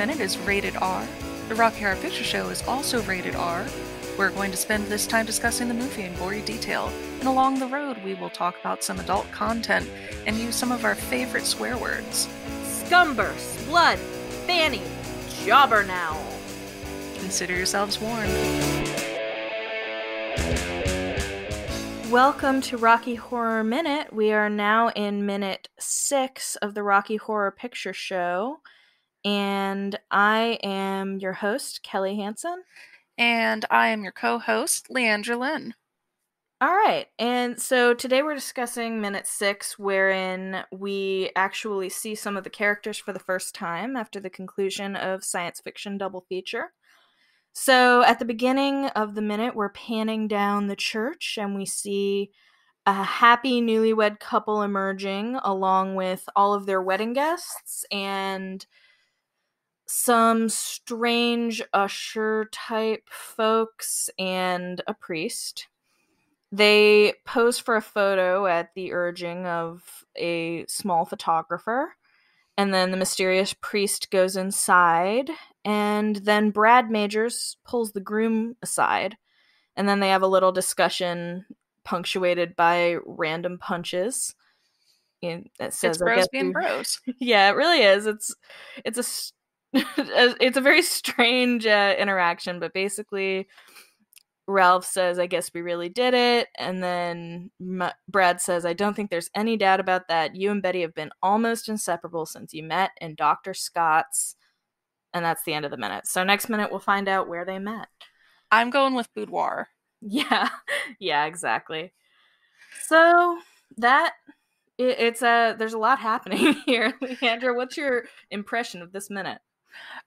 Horror Minute is rated R. The Rocky Horror Picture Show is also rated R. We're going to spend this time discussing the movie in gory detail, and along the road, we will talk about some adult content and use some of our favorite swear words. Scumburst, blood, fanny, jobber now. Consider yourselves warned. Welcome to Rocky Horror Minute. We are now in minute six of the Rocky Horror Picture Show, and I am your host, Kelly Hansen. And I am your co host, Leandra Lynn. All right, and so today we're discussing minute six, wherein we actually see some of the characters for the first time after the conclusion of science fiction double feature. So at the beginning of the minute, we're panning down the church and we see a happy newlywed couple emerging along with all of their wedding guests and some strange usher type folks and a priest. They pose for a photo at the urging of a small photographer. And then the mysterious priest goes inside and then Brad Majors pulls the groom aside, and then they have a little discussion punctuated by random punches. It says, it's bros being bros. Yeah, it really is. It's it's a it's a very strange uh, interaction, but basically, Ralph says, "I guess we really did it," and then M- Brad says, "I don't think there's any doubt about that. You and Betty have been almost inseparable since you met in Doctor Scott's." and that's the end of the minute. So next minute we'll find out where they met. I'm going with boudoir. Yeah, yeah, exactly. So that it, it's a there's a lot happening here, Leandra. What's your impression of this minute?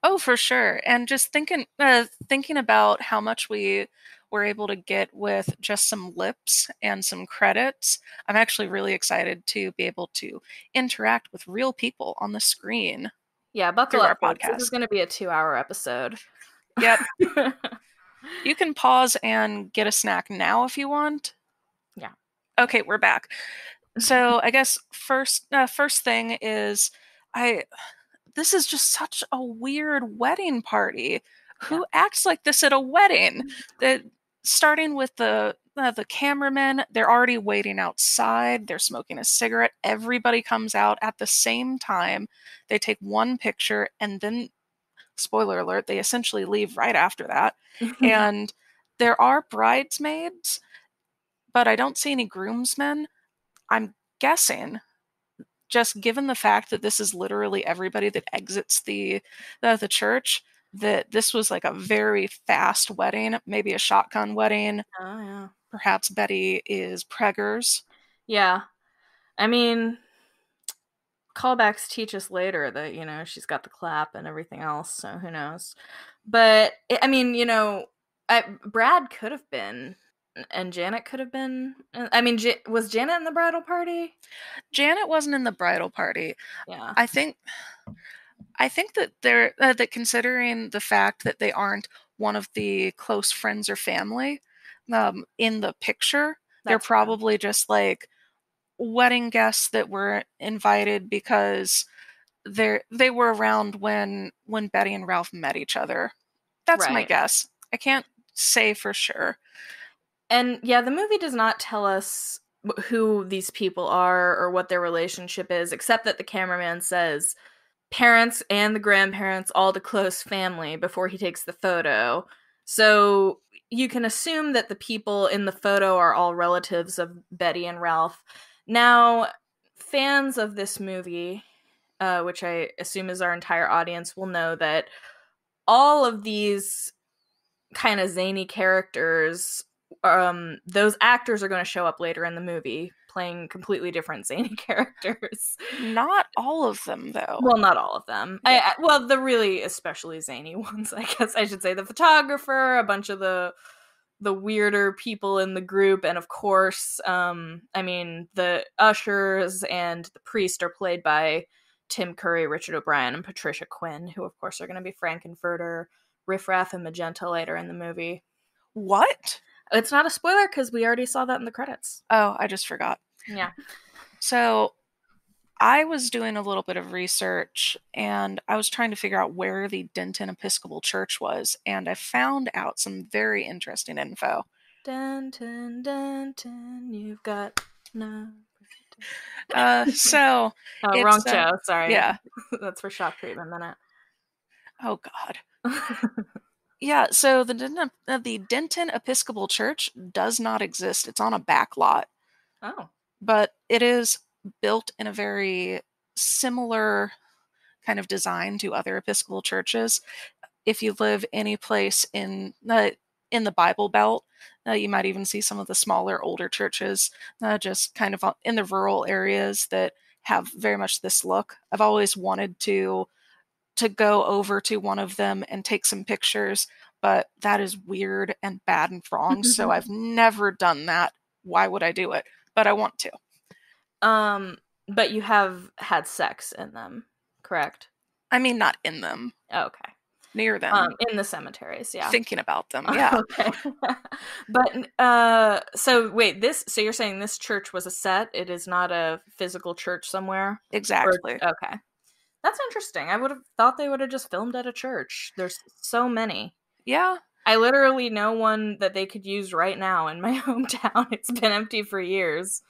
Oh, for sure. And just thinking uh, thinking about how much we were able to get with just some lips and some credits, I'm actually really excited to be able to interact with real people on the screen. Yeah, buckle up. Our podcast. This is going to be a two-hour episode. Yep. you can pause and get a snack now if you want. Yeah. Okay, we're back. So I guess first uh, first thing is I this is just such a weird wedding party. Who yeah. acts like this at a wedding? That starting with the uh, the cameramen they're already waiting outside they're smoking a cigarette everybody comes out at the same time they take one picture and then spoiler alert they essentially leave right after that and there are bridesmaids but i don't see any groomsmen i'm guessing just given the fact that this is literally everybody that exits the the, the church that this was like a very fast wedding, maybe a shotgun wedding. Oh yeah. Perhaps Betty is preggers. Yeah. I mean, callbacks teach us later that, you know, she's got the clap and everything else, so who knows. But I mean, you know, I, Brad could have been and Janet could have been. I mean, J- was Janet in the bridal party? Janet wasn't in the bridal party. Yeah. I think I think that they're uh, that considering the fact that they aren't one of the close friends or family um, in the picture, That's they're probably just like wedding guests that were invited because they're they were around when when Betty and Ralph met each other. That's right. my guess. I can't say for sure. And yeah, the movie does not tell us who these people are or what their relationship is, except that the cameraman says parents and the grandparents, all the close family before he takes the photo. So you can assume that the people in the photo are all relatives of Betty and Ralph. Now, fans of this movie, uh, which I assume is our entire audience, will know that all of these kind of zany characters, um, those actors are going to show up later in the movie playing completely different zany characters. Not all of them, though. Well, not all of them. I, I, well, the really especially zany ones, I guess I should say. The photographer, a bunch of the the weirder people in the group, and of course, um, I mean, the ushers and the priest are played by Tim Curry, Richard O'Brien, and Patricia Quinn, who of course are going to be Frank-N-Furter, Riff Raff, and Magenta later in the movie. What? It's not a spoiler because we already saw that in the credits. Oh, I just forgot. Yeah. So I was doing a little bit of research and I was trying to figure out where the Denton Episcopal Church was, and I found out some very interesting info. Denton, Denton, you've got no. Uh, so, Oh, wrong uh, show. Sorry. yeah. That's for shock treatment minute. Oh God. Yeah, so the Denton, uh, the Denton Episcopal Church does not exist. It's on a back lot, oh. but it is built in a very similar kind of design to other Episcopal churches. If you live any place in the in the Bible Belt, uh, you might even see some of the smaller, older churches, uh, just kind of in the rural areas that have very much this look. I've always wanted to to go over to one of them and take some pictures, but that is weird and bad and wrong. so I've never done that. Why would I do it? But I want to. Um, but you have had sex in them, correct? I mean, not in them, Okay. near them, Um, in the cemeteries, yeah. thinking about them. Yeah, Okay. but uh so wait, this so you're saying this church was a set, it is not a physical church somewhere? Or- exactly. okay. That's interesting. I would have thought they would have just filmed at a church. There's so many. Yeah, I literally know one that they could use right now in my hometown. It's been empty for years.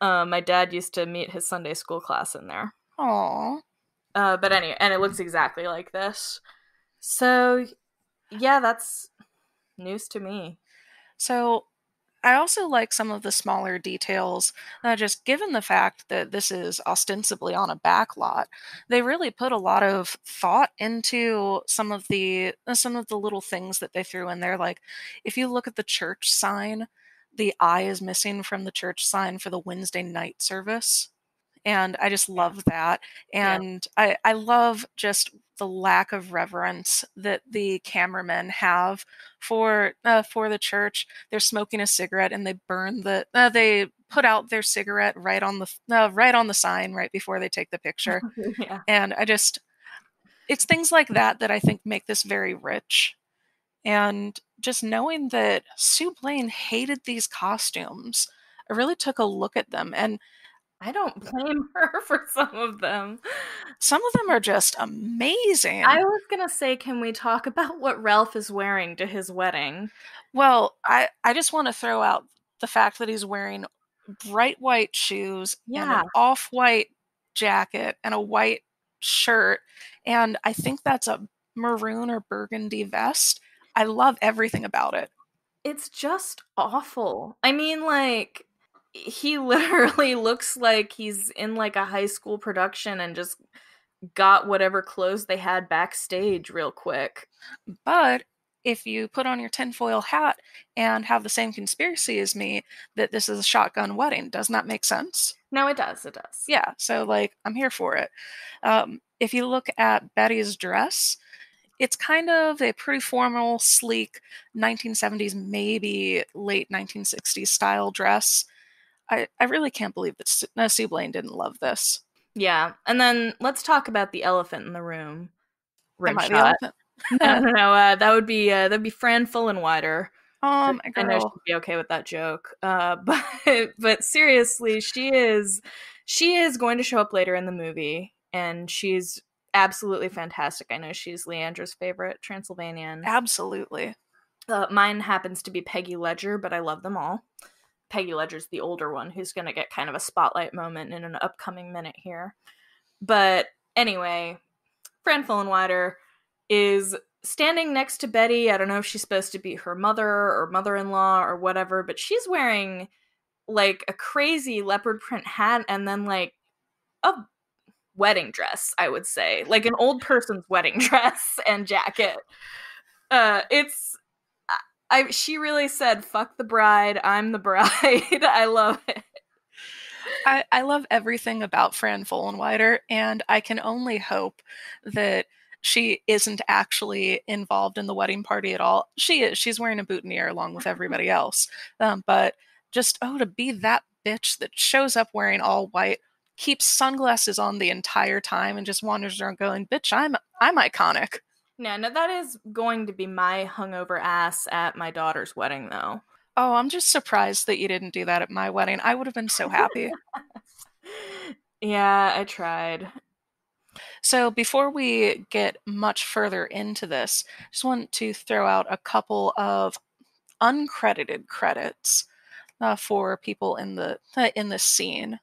Uh, my dad used to meet his Sunday school class in there. Aw. Uh, but anyway, and it looks exactly like this. So, yeah, that's news to me. So I also like some of the smaller details. Uh, just given the fact that this is ostensibly on a back lot, they really put a lot of thought into some of the uh, some of the little things that they threw in there. Like if you look at the church sign, the eye is missing from the church sign for the Wednesday night service. And I just love that. Yeah. And I, I love just the lack of reverence that the cameramen have for uh, for the church. They're smoking a cigarette and they burn the uh, they put out their cigarette right on the uh, right on the sign right before they take the picture. yeah. and I just it's things like that that I think make this very rich. And just knowing that Sue Blane hated these costumes, I really took a look at them and I don't blame her for some of them. some of them are just amazing. I was gonna say, can we talk about what Ralph is wearing to his wedding? Well, I I just want to throw out the fact that he's wearing bright white shoes and Yeah. an off-white jacket and a white shirt and I think that's a maroon or burgundy vest. I love everything about it. It's just awful. I mean, like, he literally looks like he's in like a high school production and just got whatever clothes they had backstage real quick. But if you put on your tinfoil hat and have the same conspiracy as me that this is a shotgun wedding, doesn't that make sense? No, it does. It does. Yeah, so like I'm here for it. Um, if you look at Betty's dress, it's kind of a pretty formal, sleek 1970s, maybe late 1960s style dress. I, I really can't believe that Sue Blane didn't love this. Yeah. And then let's talk about the elephant in the room. Am I the Rimshot. elephant? no, no, no. Uh, that would be uh, that'd be Fran Fullenwider. Um, I know she'd be okay with that joke. Uh, but but seriously, she is she is going to show up later in the movie, and she's absolutely fantastic. I know she's Leandra's favorite Transylvanian. absolutely. Uh, mine happens to be Peggy Ledger, but I love them all. Peggy Ledger's the older one who's going to get kind of a spotlight moment in an upcoming minute here. But anyway, Fran Fullenwider is standing next to Betty. I don't know if she's supposed to be her mother or mother in law or whatever, but she's wearing like a crazy leopard print hat and then like a wedding dress, I would say. Like an old person's wedding dress and jacket. Uh it's I she really said fuck the bride, I'm the bride. I love it. I, I love everything about Fran Fullenwider, and I can only hope that she isn't actually involved in the wedding party at all. She is. She's wearing a boutonniere along with everybody else. Um, but just, oh, to be that bitch that shows up wearing all white, keeps sunglasses on the entire time, and just wanders around going, bitch, I'm, I'm iconic. No, no, that is going to be my hungover ass at my daughter's wedding though. Oh, I'm just surprised that you didn't do that at my wedding. I would have been so happy. Yeah, I tried. So before we get much further into this, just want to throw out a couple of uncredited credits uh, for people in the uh, in the scene.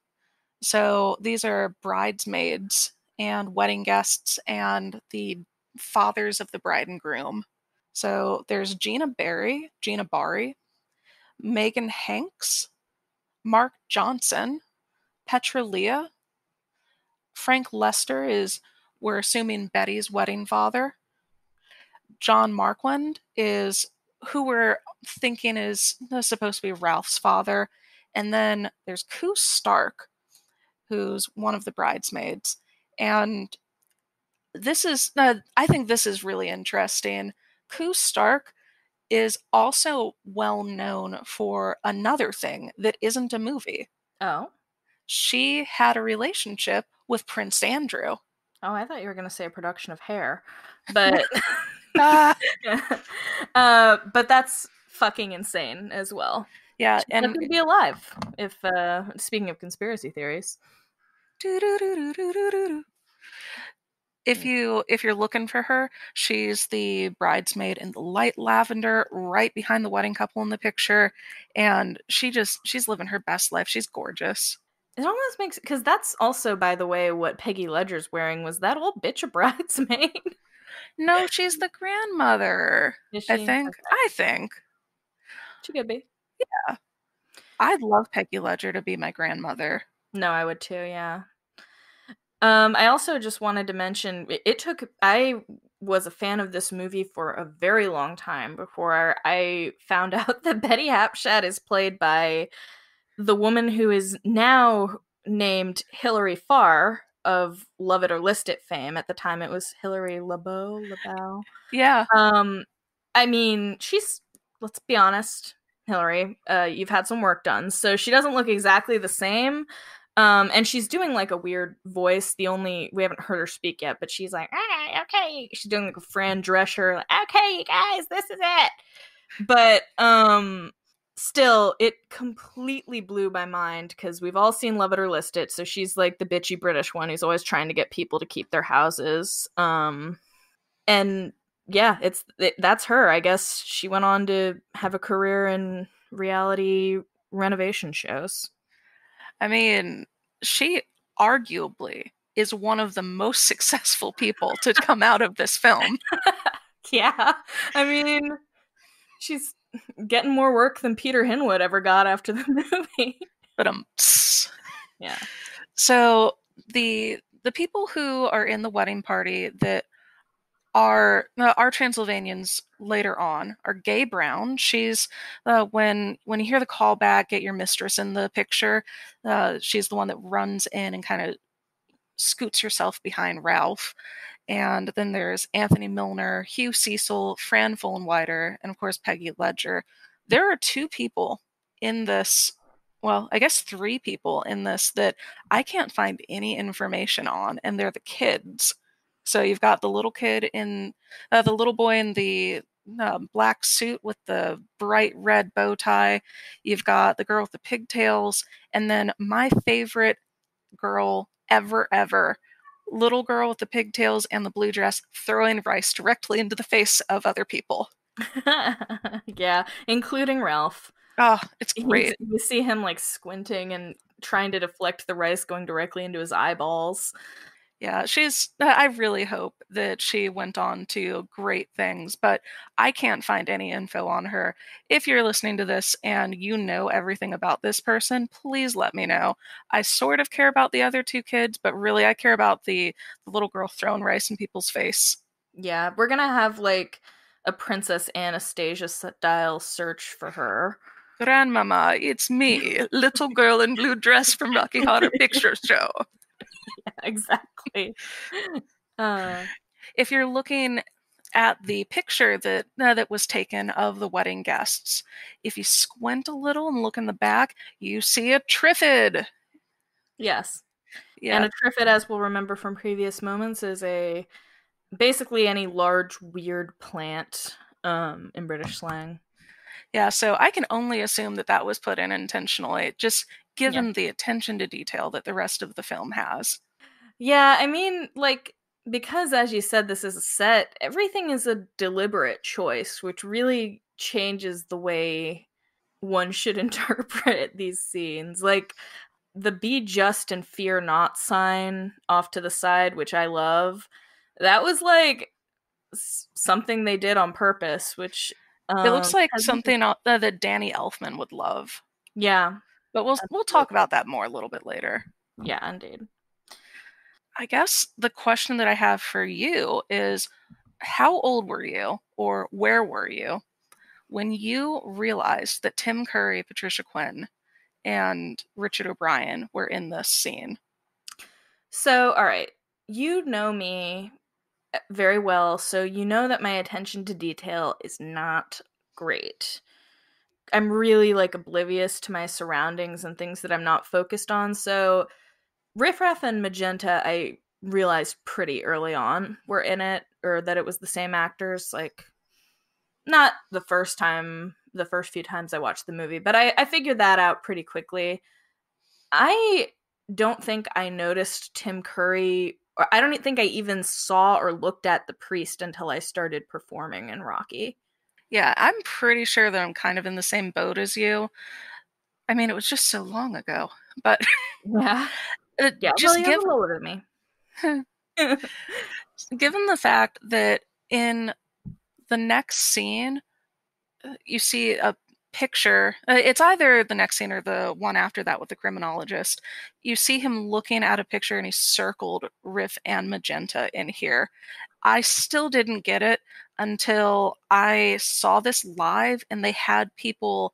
So these are bridesmaids and wedding guests and the fathers of the bride and groom. So there's Gina Barry, Gina Barry, Megan Hanks, Mark Johnson, Petra Leah, Frank Lester is, we're assuming, Betty's wedding father. John Marquand is who we're thinking is supposed to be Ralph's father. And then there's Koo Stark, who's one of the bridesmaids. And this is, uh, I think this is really interesting. Koo Stark is also well known for another thing that isn't a movie. Oh. She had a relationship with Prince Andrew. Oh, I thought you were going to say a production of Hair, but uh, but that's fucking insane as well. Yeah, She's and be alive. If uh, speaking of conspiracy theories, if mm-hmm. you if you're looking for her, she's the bridesmaid in the light lavender, right behind the wedding couple in the picture, and she just she's living her best life. She's gorgeous. It almost makes because that's also, by the way, what Peggy Ledger's wearing. Was that old bitch a bridesmaid? No, she's the grandmother. I think. Okay. I think. She could be. Yeah. I'd love Peggy Ledger to be my grandmother. No, I would too. Yeah. Um, I also just wanted to mention it, it took. I was a fan of this movie for a very long time before I found out that Betty Hapschatt is played by the woman who is now named Hilary Farr of Love It or List It fame. At the time, it was Hilary Labow. Labow. Yeah. Um, I mean, she's let's be honest, Hilary. Uh, you've had some work done, so she doesn't look exactly the same. Um, and she's doing like a weird voice. The only we haven't heard her speak yet, but she's like, ah, okay. She's doing like a Fran Drescher, like, okay, you guys, this is it. But um, still, it completely blew my mind because we've all seen Love It or List It. So she's like the bitchy British one who's always trying to get people to keep their houses. Um, and yeah, it's it, that's her. I guess she went on to have a career in reality renovation shows. I mean, she arguably is one of the most successful people to come out of this film. yeah. I mean, she's getting more work than Peter Hinwood ever got after the movie. But um, yeah. So the the people who are in the wedding party that are uh, are Transylvanians later on are Gaye Brown. She's uh, when when you hear the call back, get your mistress in the picture. Uh, she's the one that runs in and kind of scoots herself behind Ralph. And then there's Anthony Milner, Hugh Cecil, Fran Fullenwider, and of course Peggy Ledger. There are two people in this, well, I guess three people in this that I can't find any information on, and they're the kids. So you've got the little kid in, uh, the little boy in the uh, black suit with the bright red bow tie. You've got the girl with the pigtails, and then my favorite girl ever, ever little girl with the pigtails and the blue dress throwing rice directly into the face of other people. yeah, including Ralph. Oh, it's great. He's, you see him like squinting and trying to deflect the rice going directly into his eyeballs. Yeah, she's. Uh, I really hope that she went on to great things, but I can't find any info on her. If you're listening to this and you know everything about this person, please let me know. I sort of care about the other two kids, but really I care about the, the little girl throwing rice in people's face. Yeah, we're gonna have like a Princess Anastasia style search for her. Grandmama, it's me, little girl in blue dress from Rocky Horror Picture Show. exactly. Uh, if you're looking at the picture that uh, that was taken of the wedding guests, if you squint a little and look in the back, you see a triffid. Yes. Yeah. And a triffid, as we'll remember from previous moments, is a basically any large weird plant um, in British slang. Yeah, so I can only assume that that was put in intentionally, just given yeah. the attention to detail that the rest of the film has. Yeah, I mean, like, because as you said, this is a set, everything is a deliberate choice, which really changes the way one should interpret these scenes. Like, the be just and fear not sign off to the side, which I love, that was like something they did on purpose, which um, it looks um, like something been... that Danny Elfman would love. Yeah, but we'll we'll talk about that more a little bit later. Yeah, indeed. I guess the question that I have for you is how old were you or where were you when you realized that Tim Curry, Patricia Quinn, and Richard O'Brien were in this scene? So, all right, you know me eh, very well, so you know that my attention to detail is not great. I'm really like oblivious to my surroundings and things that I'm not focused on. So Riff Raff and Magenta, I realized pretty early on were in it, or that it was the same actors. Like, not the first time, the first few times I watched the movie, but I, I figured that out pretty quickly. I don't think I noticed Tim Curry, or I don't think I even saw or looked at the priest until I started performing in Rocky. Yeah, I'm pretty sure that I'm kind of in the same boat as you. I mean, it was just so long ago, but yeah, uh, yeah. Just well, give older than me. given the fact that in the next scene, uh, you see a picture. Uh, it's either the next scene or the one after that with the criminologist. You see him looking at a picture and he circled Riff and Magenta in here. I still didn't get it until I saw this live and they had people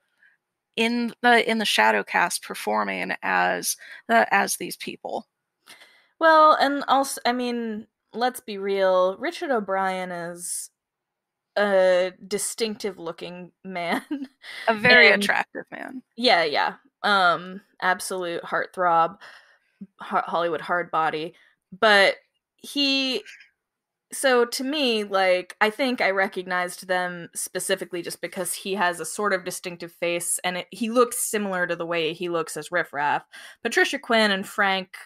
in the in the shadow cast performing as uh, as these people. Well, and also I mean, let's be real, Richard O'Brien is a distinctive looking man. A very and, attractive man. Yeah, yeah. Um absolute heartthrob, Hollywood hard body. But he so to me like i think i recognized them specifically just because he has a sort of distinctive face and it, he looks similar to the way he looks as riff raff patricia quinn and frank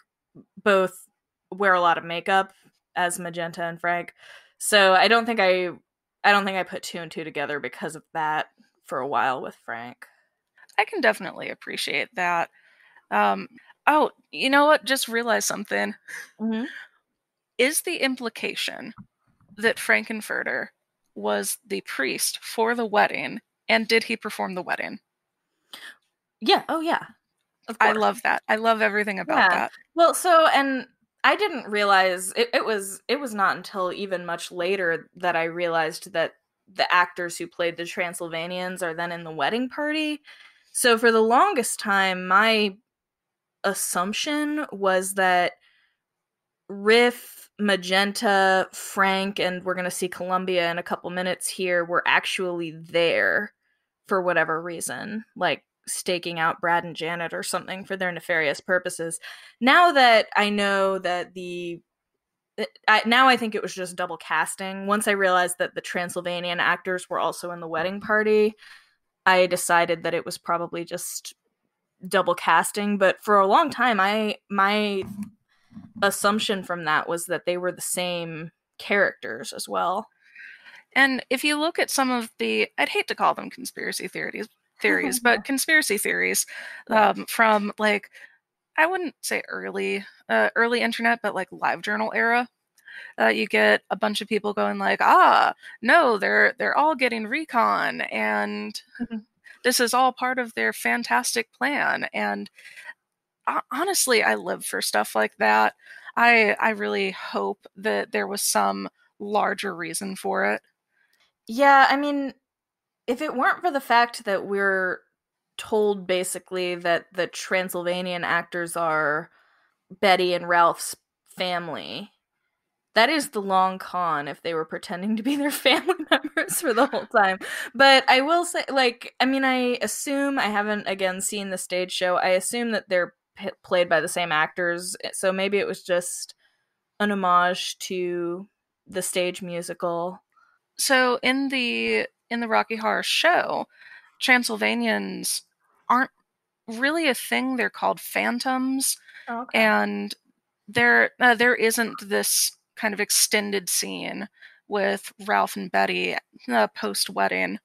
both wear a lot of makeup as magenta and frank. So i don't think i i don't think i put two and two together because of that for a while with frank. I can definitely appreciate that. Um oh you know what? Just realized something. Mm-hmm is the implication that Frank-N-Furter was the priest for the wedding, and did he perform the wedding? Yeah. Oh, yeah. I love that. I love everything about yeah. that. Well, so and I didn't realize it, it was it was not until even much later that I realized that the actors who played the Transylvanians are then in the wedding party. So for the longest time, my assumption was that Riff, Magenta, Frank, and we're going to see Columbia in a couple minutes here were actually there for whatever reason, like staking out Brad and Janet or something for their nefarious purposes. Now that I know that the uh, I, now I think it was just double casting. Once I realized that the Transylvanian actors were also in the wedding party, I decided that it was probably just double casting. But for a long time, I my assumption from that was that they were the same characters as well. And if you look at some of the, I'd hate to call them conspiracy theories, theories, but conspiracy theories um, from like, I wouldn't say early, uh, early internet, but like live journal era. Uh, you get a bunch of people going like, ah, no, they're they're all getting recon, and mm-hmm. this is all part of their fantastic plan. And honestly, I live for stuff like that. I I really hope that there was some larger reason for it. Yeah, I mean, if it weren't for the fact that we're told basically that the Transylvanian actors are Betty and Ralph's family, that is the long con if they were pretending to be their family members for the whole time. But I will say, like, I mean, I assume I haven't again seen the stage show. I assume that they're p- played by the same actors. Eh, so maybe it was just an homage to the stage musical. So in the in the Rocky Horror show, Transylvanians aren't really a thing. They're called phantoms, Oh, okay. and there uh, there isn't this kind of extended scene with Ralph and Betty uh, post wedding.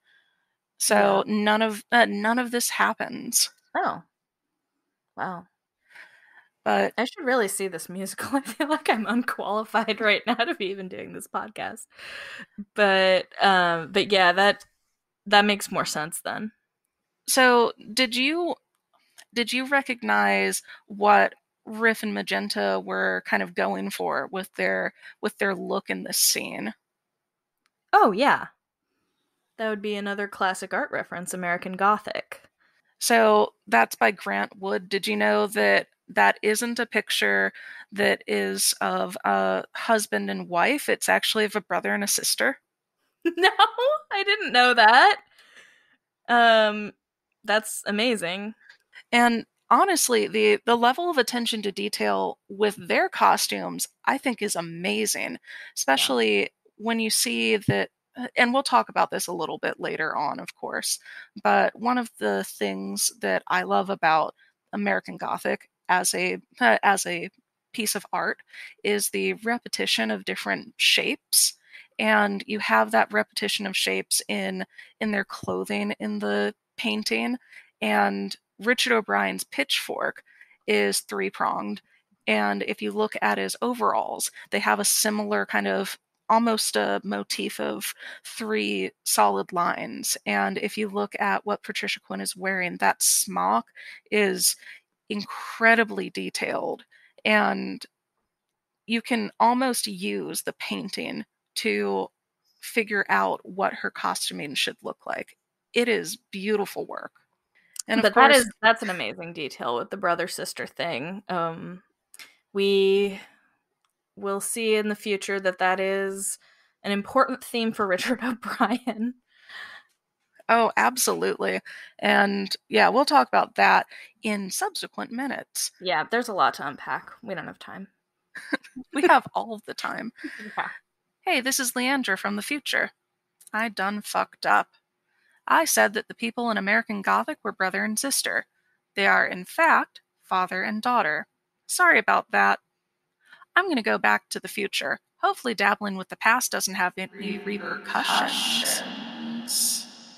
So none of uh, none of this happens. oh. Wow. But I should really see this musical. I feel like I'm unqualified right now to be even doing this podcast. But um but yeah, that that makes more sense then. so did you did you recognize what Riff and Magenta were kind of going for with their with their look in this scene? Oh yeah. That would be another classic art reference, American Gothic. So that's by Grant Wood. Did you know that that isn't a picture that is of a husband and wife? It's actually of a brother and a sister. no, I didn't know that. Um that's amazing. And honestly, the the level of attention to detail with their costumes, I think, is amazing. Especially when you see that, uh, and we'll talk about this a little bit later on, of course. But one of the things that I love about American Gothic as a uh, as a piece of art is the repetition of different shapes and you have that repetition of shapes in in their clothing in the painting and Richard O'Brien's pitchfork is three pronged. And if you look at his overalls, they have a similar kind of almost a motif of three solid lines. And if you look at what Patricia Quinn is wearing, that smock is incredibly detailed. And you can almost use the painting to figure out what her costuming should look like. It is beautiful work. And but course, that is that's an amazing detail with the brother sister thing. Um, we will see in the future that that is an important theme for Richard O'Brien. Oh, absolutely. And yeah, we'll talk about that in subsequent minutes. Yeah, there's a lot to unpack. We don't have time. We have all of the time. Yeah. Hey, this is Leandra from the future. I done fucked up. I said that the people in American Gothic were brother and sister. They are, in fact, father and daughter. Sorry about that. I'm going to go back to the future. Hopefully, dabbling with the past doesn't have any repercussions.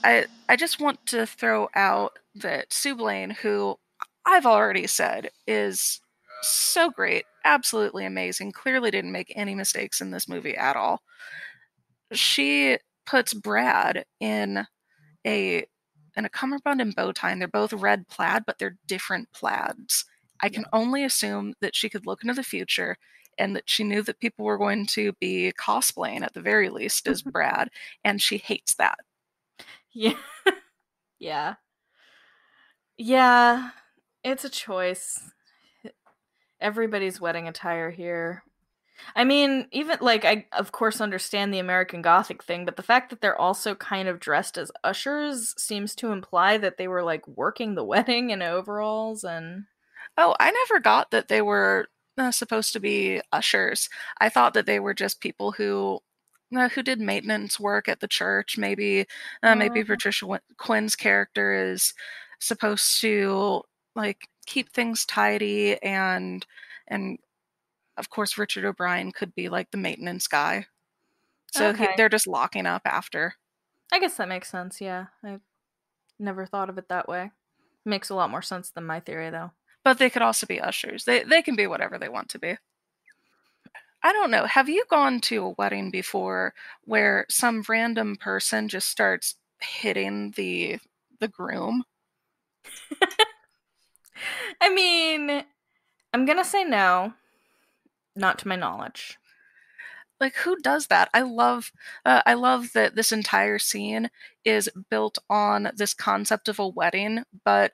I, I just want to throw out that Sue Blane, who I've already said is so great, absolutely amazing, clearly didn't make any mistakes in this movie at all. She puts Brad in a in a cummerbund and bow tie, and they're both red plaid, but they're different plaids. I can only assume that she could look into the future and that she knew that people were going to be cosplaying at the very least as Brad, and she hates that. Yeah. yeah. Yeah. It's a choice. Everybody's wedding attire here. I mean, even like I of course understand the American Gothic thing, but the fact that they're also kind of dressed as ushers seems to imply that they were like working the wedding in overalls and Oh, I never got that they were uh, supposed to be ushers. I thought that they were just people who uh, who did maintenance work at the church. Maybe uh, maybe Oh. Patricia Quinn's character is supposed to like keep things tidy and and of course Richard O'Brien could be like the maintenance guy. So he, they're just locking up after. I guess that makes sense, yeah. I never thought of it that way. Makes a lot more sense than my theory though. But they could also be ushers. They they can be whatever they want to be. I don't know. Have you gone to a wedding before where some random person just starts hitting the the groom? I mean, I'm gonna say no. Not to my knowledge. Like who does that? I love uh, I love that this entire scene is built on this concept of a wedding, but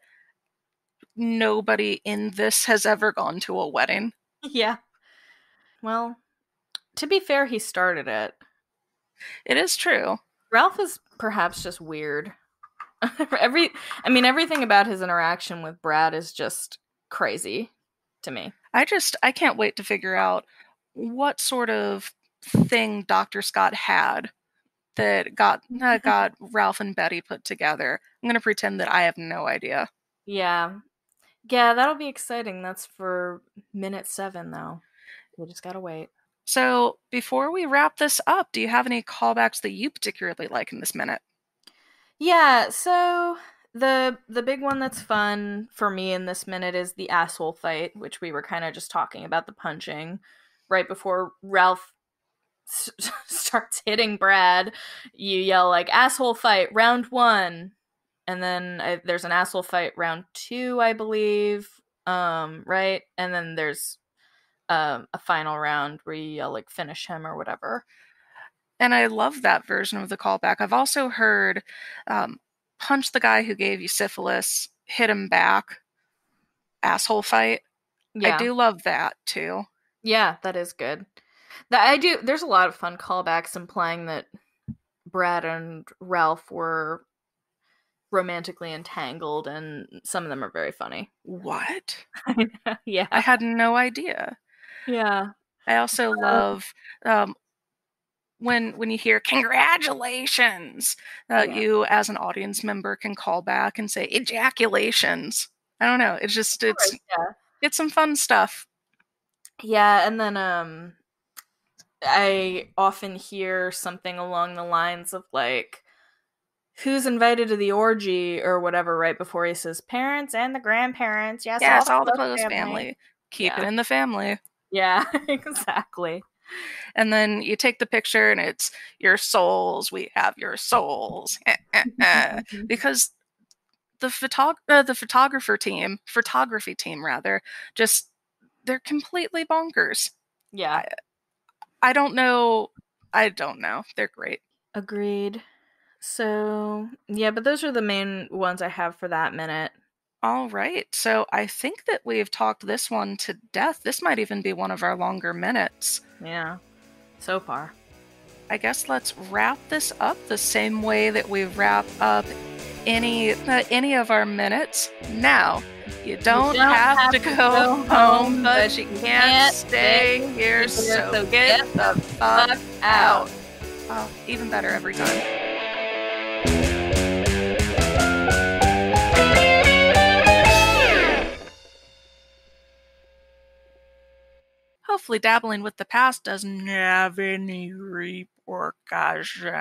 nobody in this has ever gone to a wedding. Yeah. Well, to be fair, he started it. It is true. Ralph is perhaps just weird. Every I mean everything about his interaction with Brad is just crazy to me. I just I can't wait to figure out what sort of thing Dr. Scott had that got uh, got Ralph and Betty put together. I'm gonna pretend that I have no idea. Yeah. Yeah, that'll be exciting. That's for minute seven, though. We just gotta wait. So before we wrap this up, do you have any callbacks that you particularly like in this minute? Yeah, so the the big one that's fun for me in this minute is the asshole fight, which we were kind of just talking about the punching right before Ralph s- starts hitting Brad. You yell like asshole fight round 1 and then uh, there's an asshole fight round 2, I believe. Um right? And then there's um a final round where you like finish him or whatever. And I love that version of the callback. I've also heard um, punch the guy who gave you syphilis, hit him back, asshole fight. Yeah. I do love that too. Yeah, that is good. That I do. There's a lot of fun callbacks implying that Brad and Ralph were romantically entangled, and some of them are very funny. What? yeah, I had no idea. Yeah, I also love um, when when you hear congratulations. Uh, Yeah. You, as an audience member, can call back and say ejaculations. I don't know. It's just it's yeah, it's some fun stuff. yeah. And then um, I often hear something along the lines of like. Who's invited to the orgy or whatever right before he says parents and the grandparents? Yes, Yes, all the close close family. Keep Yeah. it in the family. Yeah, exactly. And then you take the picture and it's your souls. We have your souls. Eh, eh, eh. because the photog- uh, the photographer team, photography team rather, just they're completely bonkers. yeah, I don't know. I don't know. They're great. Agreed. So, yeah, but those are the main ones I have for that minute. All right. So I think that we've talked this one to death. This might even be one of our longer minutes. Yeah. So far. I guess let's wrap this up the same way that we wrap up any uh, any of our minutes. Now, you don't, don't have, to, go, home, but you can't, can't stay stay here. So, so get, get the fuck fuck out. out. Oh, even better every time. Hopefully, dabbling with the past doesn't have any repercussions.